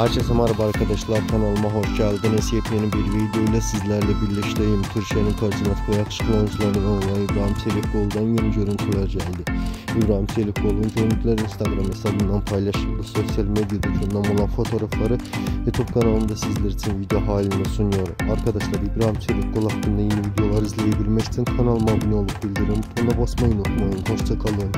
Herkese merhaba arkadaşlar kanalıma hoş geldiniz. Yepyeni bir video ile sizlerle birleşteyim. Türkiye'nin karizmatik ve yakışıklı oyuncularından olan İbrahim Çelikkol'dan yeni görüntüler geldi. İbrahim Çelikkol'un görüntüler Instagram hesabından paylaşıldı. Sosyal medyada gündem olan fotoğrafları YouTube kanalımda sizler için video halinde sunuyorum. Arkadaşlar İbrahim Çelikkol hakkında yeni videolar izleyebilmek için kanalıma abone olup bildirim butonuna basmayı unutmayın. Hoşçakalın.